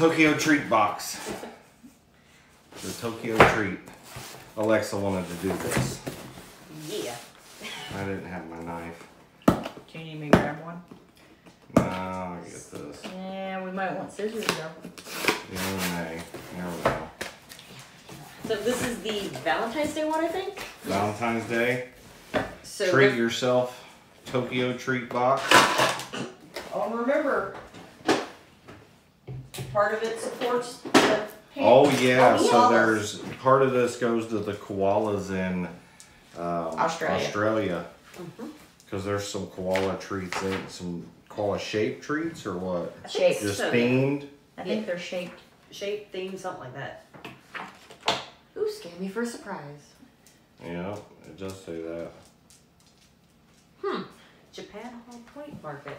Tokyo treat box. The Tokyo treat. Alexa wanted to do this. Yeah. I didn't have my knife. Do you need me to grab one? No, I get this. Yeah, we might want scissors though. Yeah, we may. There we go. So this is the Valentine's Day one, I think. Valentine's Day. So Treat yourself. Tokyo treat box. Oh, remember, part of it supports the. Oh yeah, Oh, so there's part of this goes to the koalas in um, Australia. Australia. Because there's some koala treats in some koala shaped treats or what? I think Shape. Just so. themed. I think they're shaped. shape, themed, something like that. Ooh, scared me for a surprise. Yeah, it does say that. Hmm. Japan Hall Point Market.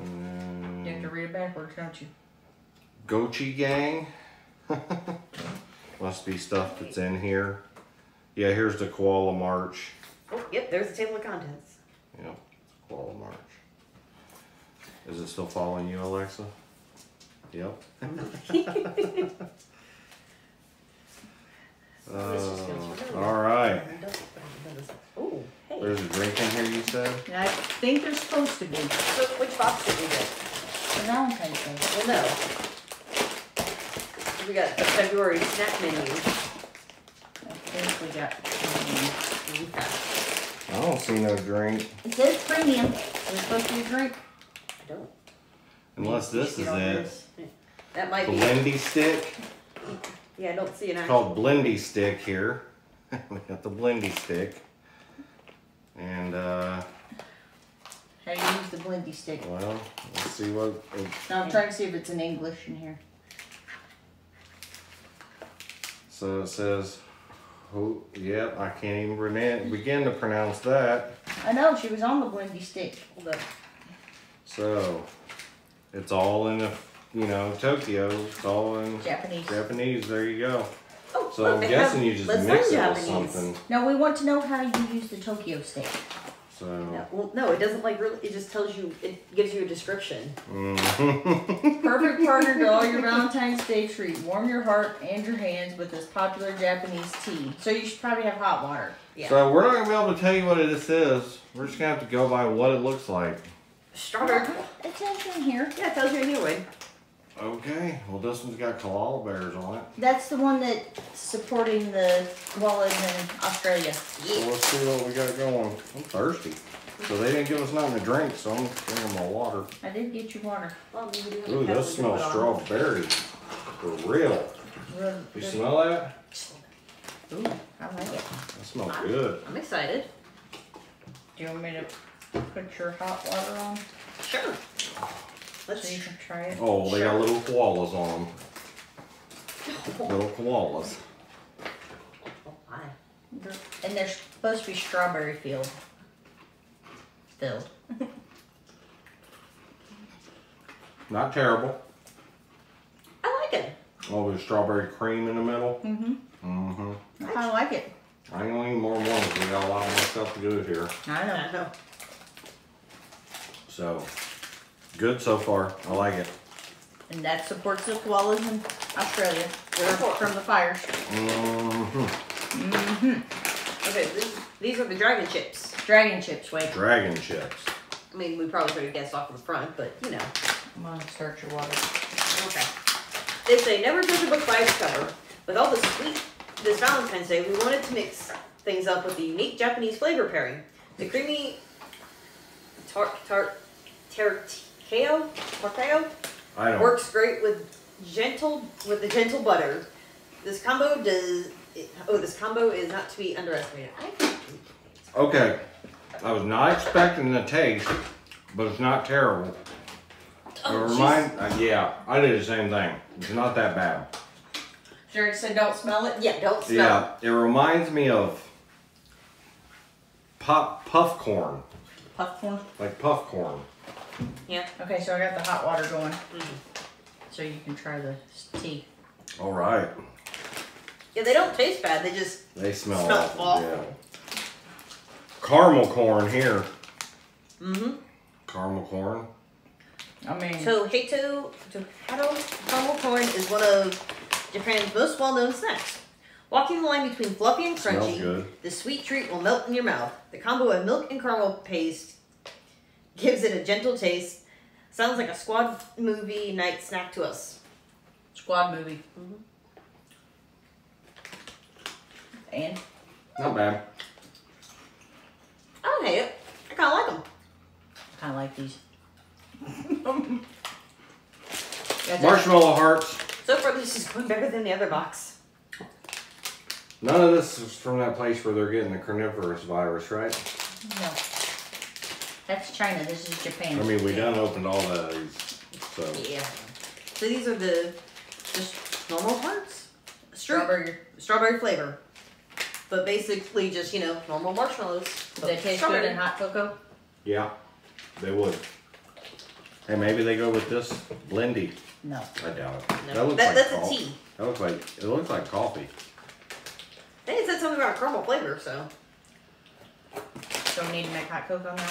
And You have to read it backwards, don't you? Gochi Gang. Must be stuff that's in here. Yeah, here's the koala march. Oh, yep. There's the table of contents. Yep, koala march. Is it still following you, Alexa? Yep. This Uh, all right. Oh, hey. There's a drink in here, you said? I think they're supposed to be. So which box did we get? For Valentine's Day. Well, no. We got the February snack menu. I think we got. um, I don't see no drink. It says premium. Is it supposed to be a drink? I don't. Unless this is it. That might be. Blendy stick. Yeah, I don't see an It's actual. called Blendy stick here. we got the Blendy stick. And, uh, How do you use the blendy stick? well, let's see what. It, Now I'm trying to see if it's in English in here. so it says, oh, yep, I can't even rena- begin to pronounce that. I know she was on the blendy stick. Hold up. So, it's all in a, you know, Tokyo. It's all in Japanese. Japanese. There you go. Oh, So look, I'm guessing you just let's mix it learn with something. Now we want to know how you use the Tokyo stick. So, No, well, no, it doesn't like really. It just tells you. It gives you a description. mhm. Perfect partner to all your Valentine's Day treat. Warm your heart and your hands with this popular Japanese tea. So you should probably have hot water. Yeah. so we're not gonna be able to tell you what this is. We're just gonna have to go by what it looks like. Strawberry. It says in here. Yeah, it tells you anyway. Okay. Well, this one's got koala bears on it. That's the one that's supporting the koalas in Australia. So let's see what we got going. I'm thirsty. So they didn't give us nothing to drink, so I'm drinking my water. I did get you water. Well, maybe we do have Ooh, a kettle this smells strawberry. For real. Really You good. smell that? Ooh, I like it. That smells good. I'm excited. Do you want me to put your hot water on Sure. So Let's. you can try it? Oh, they got little koalas on them. Little koalas. Oh my. And they're supposed to be strawberry filled. Filled. Not terrible. I like it. Oh, there's strawberry cream in the middle. Mm-hmm. Mm-hmm. I kind of like it. I ain't gonna eat more than one 'cause we got a lot more stuff to do here. I know. I know. So, good so far. I like it. And that supports the koalas in Australia. They're from the fires. Mm-hmm. Mm-hmm. Okay, this, these are the dragon chips. Dragon chips, wait. Dragon chips. I mean, we probably could have guessed off in the front, but you know. I'm gonna start your water. Okay. They say never judge a book by its cover. With all the sweet this Valentine's Day, we wanted to mix things up with the unique Japanese flavor pairing. The creamy tart, tart tart tarteo tarteo I don't. works great with gentle with the gentle butter. This combo does. Oh, this combo is not to be underestimated. Okay. I was not expecting the taste, but it's not terrible. It Oh, remind, uh, yeah, I did the same thing. It's not that bad. Jared said don't smell it. Yeah, don't smell. Yeah, it reminds me of pop puff corn, Puff corn. like puff corn. Yeah. Okay, so I got the hot water going. Mhm. So you can try the tea. All right. Yeah, they don't taste bad. They just They smell, smell awful. awful. Yeah. Caramel corn here. Mm-hmm. Caramel corn. I mean, So Hato Hato caramel corn is one of Japan's most well-known snacks. Walking the line between fluffy and crunchy, the sweet treat will melt in your mouth. The combo of milk and caramel paste gives it a gentle taste. Sounds like a squad movie night snack to us. squad movie. Mhm. And Not bad. I don't hate it. I kind of like them. I kind of like these. Marshmallow hearts. So far, this is going better than the other box. None of this is from that place where they're getting the coronavirus, right? No. That's China. This is Japan. I mean, we done opened all of these, so. Yeah. So these are the just normal hearts. Strawberry Strawberry. strawberry flavor. But basically just, you know, normal marshmallows. Do they taste good in hot cocoa? Yeah, they would. Hey, maybe they go with this blendy. No. I doubt it. No. That looks That- like that's a coffee. tea. That looks like it looks like coffee. I think it said something about caramel flavor, so. So we need to make hot cocoa now.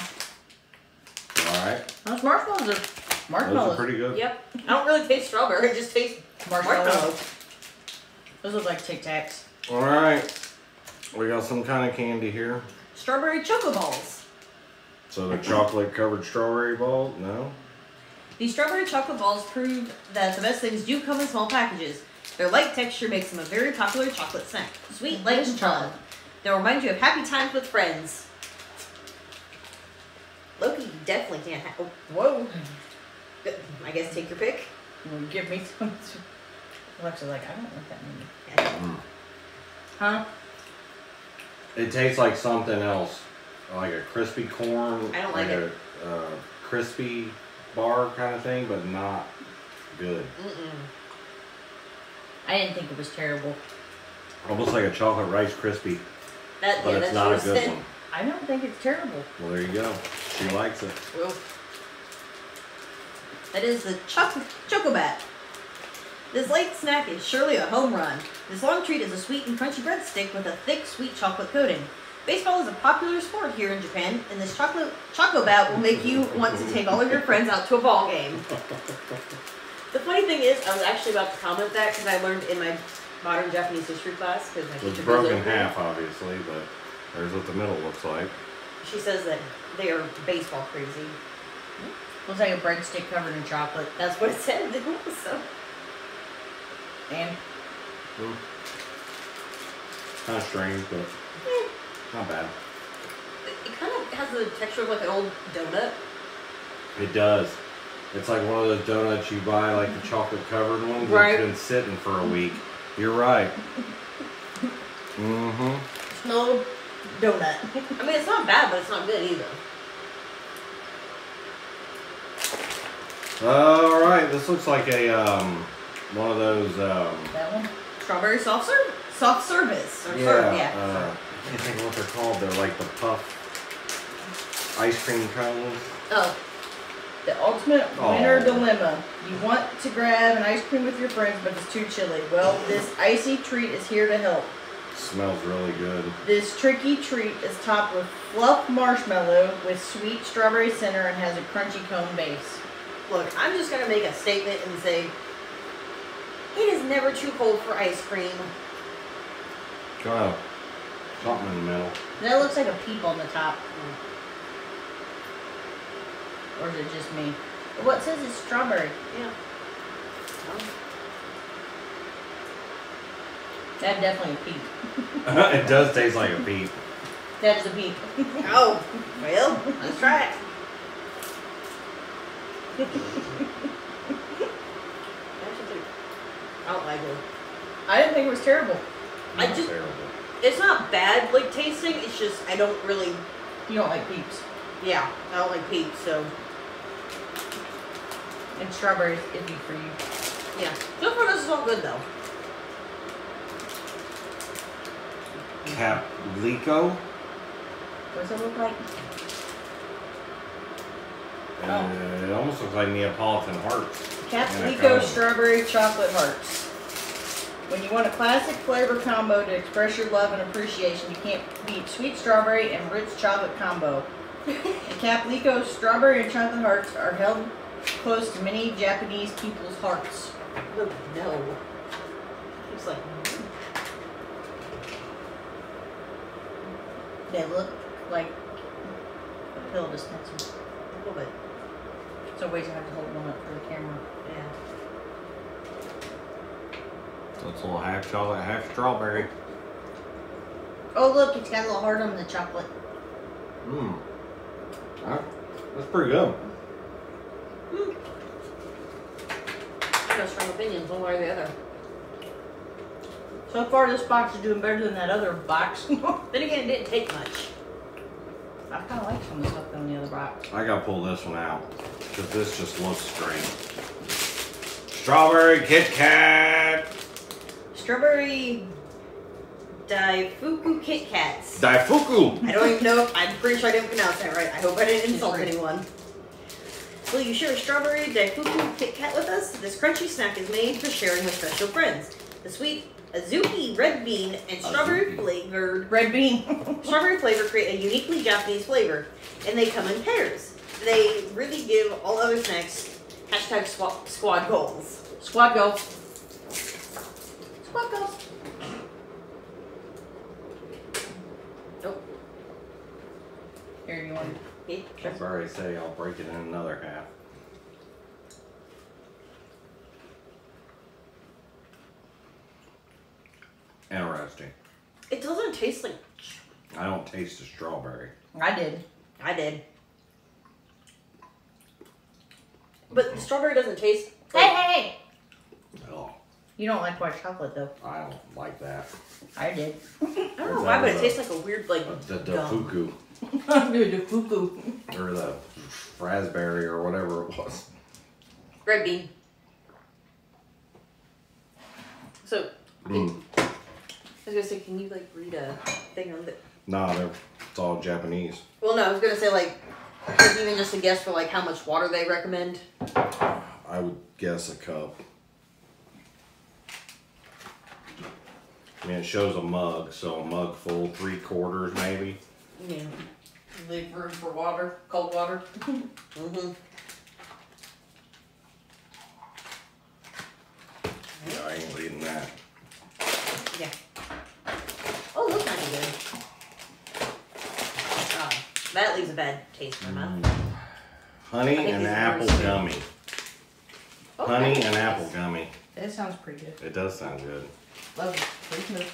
All right, Those marshmallows are marshmallows. those marshmallows. are pretty good. Yep. I don't really taste strawberry, it just tastes marshmallows. marshmallows. Those look like Tic Tacs. All right, we got some kind of candy here. Strawberry choco balls. So the chocolate covered strawberry ball? No. These strawberry chocolate balls prove that the best things do come in small packages. Their light texture makes them a very popular chocolate snack. Sweet, mm-hmm. light, and fun. They'll remind you of happy times with friends. Loki you definitely can't have. Whoa. I guess take your pick. Well, give me some. Alexa's like, I don't want that many. Yeah. Huh? It tastes like something else, like a crispy corn. I don't like a uh, crispy bar kind of thing, but not good. Mm-mm. I didn't think it was terrible. Almost like a chocolate rice crispy, That, but yeah, it's that's not a good said. one. I don't think it's terrible. Well, there you go. She likes it. Well, that is the choco chocobat. This late snack is surely a home run. This long treat is a sweet and crunchy breadstick with a thick, sweet chocolate coating. Baseball is a popular sport here in Japan, and this chocolate chocobat will make you want to take all of your friends out to a ball game. The funny thing is, I was actually about to comment that because I learned in my modern Japanese history class because my It's teacher broken in half, obviously, but there's what the middle looks like. She says that they are baseball crazy. Looks like a breadstick covered in chocolate. That's what it said. So. And Kind of strange, but not bad. It kind of has the texture of like an old donut. It does. It's like one of those donuts you buy, like the chocolate covered ones. Right. It's been sitting for a week. You're right. Mm-hmm. Small donut. I mean, it's not bad, but it's not good either. All right. This looks like a um, one of those um, that one. Strawberry soft serve, soft service or yeah. serve, yeah. Uh, I can't think of what they're called. They're like the puff ice cream cones. oh, The ultimate Aw. winter dilemma. You want to grab an ice cream with your friends, but it's too chilly. Well, this icy treat is here to help. Smells really good. This tricky treat is topped with fluff marshmallow with sweet strawberry center and has a crunchy cone base. look, I'm just gonna make a statement and say it is never too cold for ice cream. Kind of something in the middle. That looks like a peep on the top. Or is it just me? What says it's strawberry? Yeah. That definitely a peep. it does taste like a peep. That is a peep. Oh, well, let's try it. I don't like it. I didn't think it was terrible. I just- terrible. It's not bad like tasting. It's just I don't really. You don't like peeps. Yeah, I don't like peeps. So And strawberries iffy for you. yeah, so far this is all good though. Caplico. What does it look like? Oh. Uh, it almost looks like Neapolitan hearts. Caplico strawberry chocolate hearts. When you want a classic flavor combo to express your love and appreciation, you can't beat sweet strawberry and rich chocolate combo. In Caplico, strawberry and chocolate hearts are held close to many Japanese people's hearts. Oh, no. It's like, mm. They look like a pill dispenser. a little bit. So wait, I have to hold one up for the camera. Yeah. So it's a little half chocolate, half strawberry. Oh look, it's got a little heart on the chocolate. Mmm. That's pretty good. Hmm. I have strong opinions one way or the other. So far, this box is doing better than that other box. Then again, it didn't take much. I kind of like some of the stuff on the other box. I gotta pull this one out because this just looks strange. Strawberry Kit Kat. Strawberry Daifuku Kit Kats. Daifuku. I don't even know if I'm pretty sure I didn't pronounce that right. I hope I didn't insult anyone. Will you share a strawberry Daifuku Kit Kat with us? This crunchy snack is made for sharing with special friends. The sweet Azuki red bean and strawberry Azuki. flavored Red bean. strawberry flavor create a uniquely Japanese flavor, and they come in pairs. They really give all other snacks hashtag squad, squad goals. Squad goals. Squad goals. Nope. Here, you want Okay. I've already say I'll break it in another half. Interesting. It doesn't taste like I don't taste the strawberry. I did. I did. But the strawberry doesn't taste Hey, like hey, hey! Oh, You don't like white chocolate though. I don't like that. I did. I don't know why, but it tastes like a weird like The, the gum. fuku Dude, the cuckoo. or the raspberry or whatever it was. red bean. So Mm. I was gonna say, can you like read a thing on the? Nah, they're, it's all Japanese. Well, no, I was gonna say like, even just a guess for like how much water they recommend. I would guess a cup. I mean, it shows a mug, so a mug full, three quarters maybe. Yeah. Leave room for water, cold water. Mm-hmm. Yeah, I ain't reading that. Yeah. Looks kind of good. Oh, that leaves a bad taste in my mouth. Mm. Honey and apple gummy. Oh, Honey and nice. apple gummy. That sounds pretty good. It does sound good. Love it. Pretty smooth.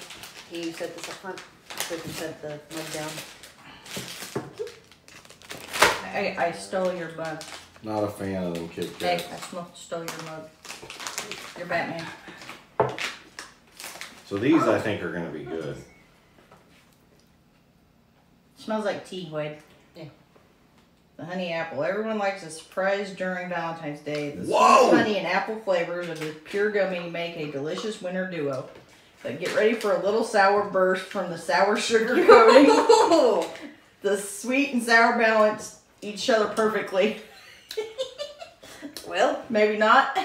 You set this up front so you can set the mug down. I, I stole your mug. Not a fan of them Kit Hey, I smoked, stole your mug. You're Batman. So these I think are gonna be good. Smells like tea, Wade. Yeah. The honey apple. Everyone likes a surprise during Valentine's Day. The Whoa! sweet honey and apple flavors of the pure gummy make a delicious winter duo. But get ready for a little sour burst from the sour sugar coating. The sweet and sour balance each other perfectly. well, Maybe not.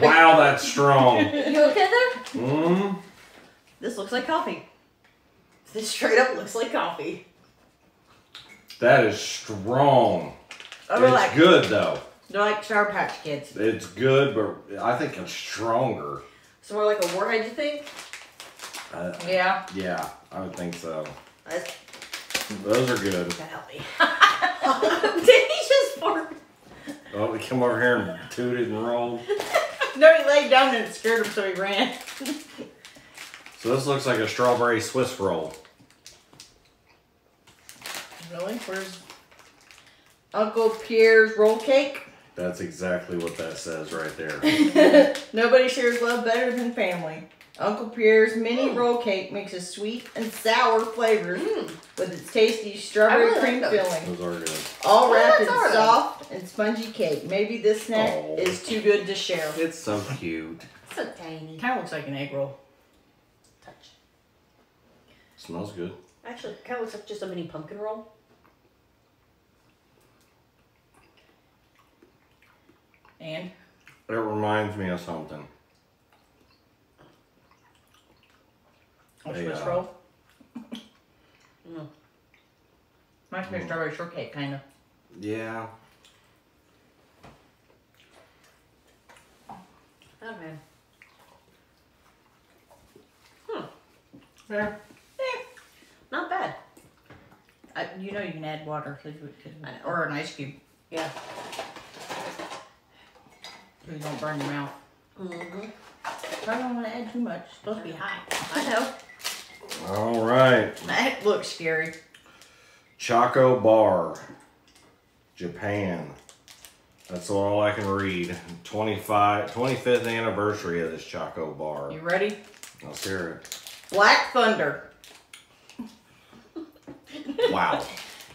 Wow, that's strong. you okay there? Mmm. This looks like coffee. This straight up looks like coffee. That is strong. Oh, It's like, good though. they're like Sour Patch Kids. It's good, but I think it's stronger. So more like a warhead, you think? Uh, Yeah. yeah, I would think so. That's Those are good. gonna help me. Did he just fart? Oh, we come over here and tooted and rolled. No, he laid down and it scared him, so he ran. So this looks like a strawberry Swiss roll. Really? Where's Uncle Pierre's roll cake? That's exactly what that says right there. Nobody shares love better than family. Uncle Pierre's mini Mm. roll cake mixes sweet and sour flavors Mm. with its tasty strawberry really cream like filling. Those are good. All wrapped in all right. soft and spongy cake. Maybe this snack Oh. is too good to share. It's so cute. So tiny. Kind of looks like an egg roll. Touch. Smells good. Actually, kind of looks like just a mini pumpkin roll. And It reminds me of something. a Hey, Swiss uh, roll. Mm. Reminds me of strawberry shortcake, kind of. Yeah. Okay. Hmm. Yeah. Not. I, you know you can add water, so you could- I or an ice cube, Yeah. so you don't burn your mouth. Mm-hmm. I don't want to add too much. It's supposed to be high. I know. All right. That looks scary. Choco Bar, Japan. That's all I can read. 25, 25th anniversary of this Choco Bar. You ready? Let's hear it. Black Thunder, it. Wow.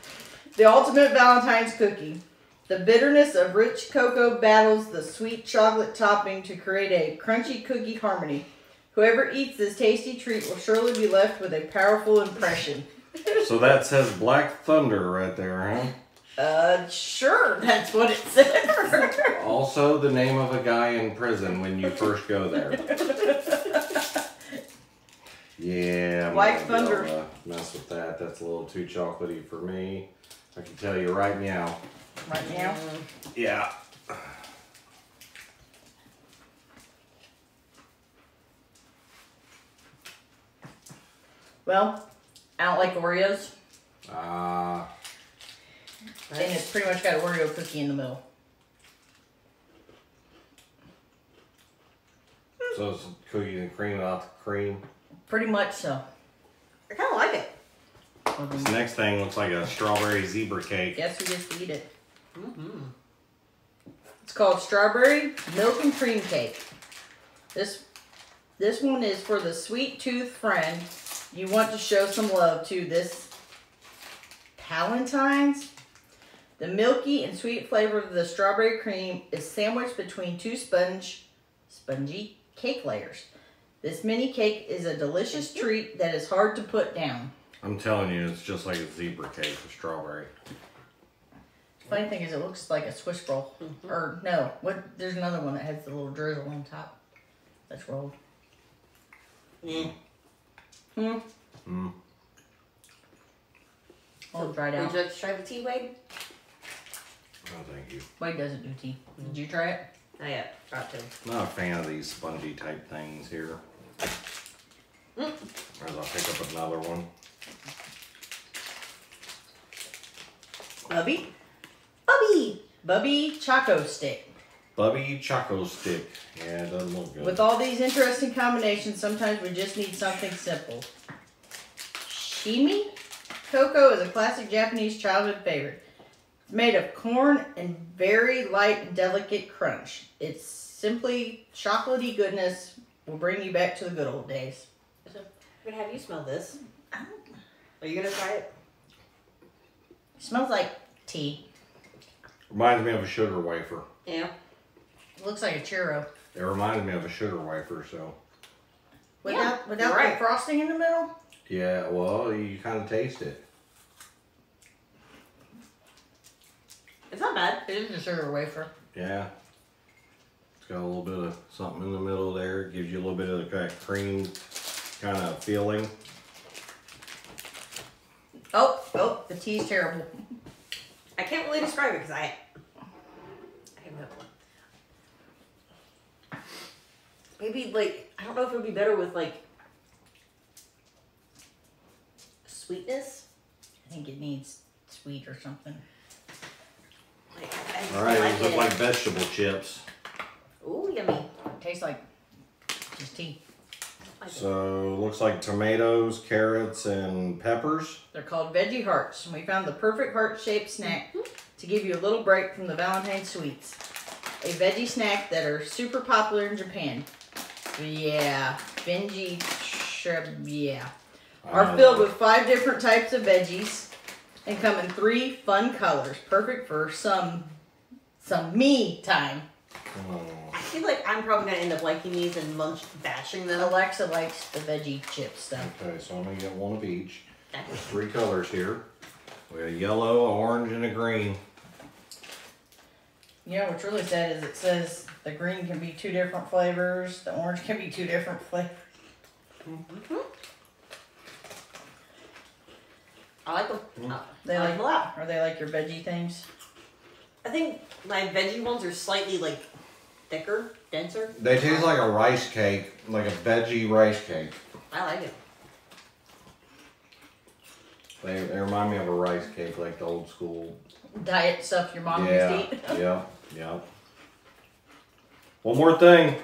the ultimate Valentine's cookie. The bitterness of rich cocoa battles the sweet chocolate topping to create a crunchy cookie harmony. Whoever eats this tasty treat will surely be left with a powerful impression. So that says Black Thunder right there, huh? Uh, sure, that's what it said. Also, the name of a guy in prison when you first go there. Yeah, I'm Black not gonna be able Thunder. to Mess with that. That's a little too chocolatey for me. I can tell you right now. right now. Yeah. Well, I don't like Oreos, Uh, and it's pretty much got an Oreo cookie in the middle. so it's cookies and cream without the cream. Pretty much so. I kind of like it. This next thing looks like a strawberry zebra cake. Guess we just eat it. Mm-hmm. It's called strawberry milk and cream cake. This this one is for the sweet tooth friend. You want to show some love to this Palentine's. The milky and sweet flavor of the strawberry cream is sandwiched between two sponge spongy cake layers. This mini cake is a delicious treat that is hard to put down. I'm telling you, it's just like a zebra cake with strawberry. Funny thing is, it looks like a Swiss roll. Mhm. Or no, what? There's another one that has the little drizzle on top. That's rolled. Yeah. Hmm. Mm. All dried Would out. you like to try the tea, Wade? Oh, thank you. Wade doesn't do tea. Did you try it? Not yet. Try it too. Not a fan of these spongy type things here. Mm. As I'll pick up another one. Bubby. Bubby. Bubby Choco Stick. Bubby Choco Stick. Yeah, it doesn't look good. With all these interesting combinations, sometimes we just need something simple. Shimi cocoa is a classic Japanese childhood favorite. It's made of corn and very light and delicate crunch. It's simply chocolatey goodness. Will bring you back to the good old days. I'm gonna have you smell this. Are you gonna try it? smells like tea. Reminds me of a sugar wafer. Yeah. It looks like a churro. It reminds me of a sugar wafer, so. Without Yeah, without you're right. the frosting in the middle? Yeah, well, you kind of taste it. It's not bad. It is a sugar wafer. Yeah. It's got a little bit of something in the middle there. It gives you a little bit of that cream kind of feeling. Oh, oh, the tea's terrible. I can't really describe it because I. I have no clue. Maybe like I don't know if it would be better with like sweetness. I think it needs sweet or something. Like, All right, don't these look like vegetable chips. Ooh, yummy. It tastes like just tea. I it. So looks like tomatoes, carrots, and peppers. They're called veggie hearts, and we found the perfect heart-shaped snack mm-hmm. to give you a little break from the Valentine sweets. A veggie snack that are super popular in Japan. Yeah, Benji shrub, yeah. Are filled with five different types of veggies and come in three fun colors, perfect for some some me time. oh, I feel like I'm probably gonna end up liking these and munch bashing them. Alexa likes the veggie chip stuff. Okay, so I'm gonna get one of each. There's three colors here. We got a yellow, a orange, and a green. Yeah, what's really sad is it says the green can be two different flavors, the orange can be two different flavors. Mhm. I like them. Mm. They I like like them a lot. are they like your veggie things? I think my veggie ones are slightly like thicker, denser. They taste like a rice cake, like a veggie rice cake. I like it. They, they remind me of a rice cake, like the old school. Diet stuff your mom yeah, used to eat. yeah, yeah. One more thing.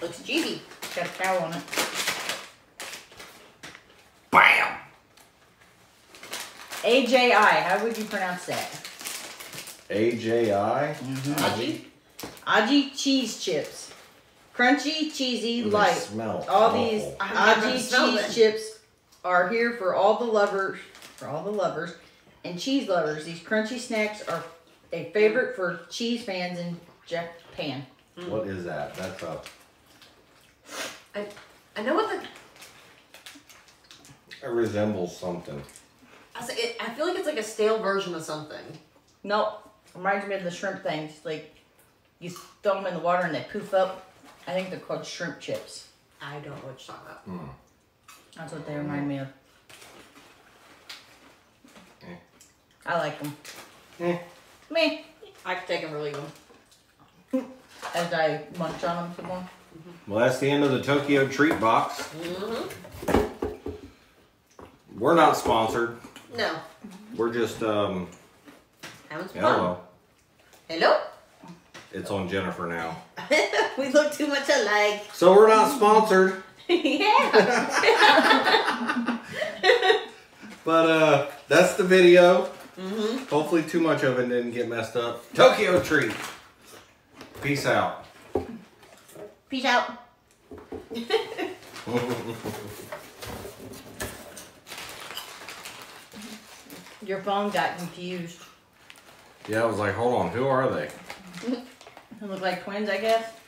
Looks cheesy. Got a cow on it. Bam. AJI, how would you pronounce that? AJI. Aji? Mm-hmm. Aji cheese chips. Crunchy, cheesy, They light. smell All awful. these I've Aji cheese it. chips are here for all the lovers, for all the lovers and cheese lovers. These crunchy snacks are a favorite for cheese fans in Japan. Mm. What is that? That's a. I, I know what the. It resembles something. I, say, it, I feel like it's like a stale version of something. Nope, reminds me of the shrimp things. Like you throw them in the water and they poof up. I think they're called shrimp chips. I don't know what you're talking about. Hmm. That's what they remind me of. Eh. I like them. Eh. Me, I can take them or leave them. as I munch on them some more. Well, that's the end of the Tokyo treat box. Mm-hmm. We're not sponsored. No. We're just um. Having some Hello. fun. Hello? It's on Jennifer now. we look too much alike. So we're not sponsored, yeah. but uh, that's the video. Mm-hmm. Hopefully, too much of it didn't get messed up. Tokyo treat. Peace out. Peace out. Your phone got confused. Yeah, I was like, hold on, who are they? They look like twins, I guess.